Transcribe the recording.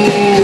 you.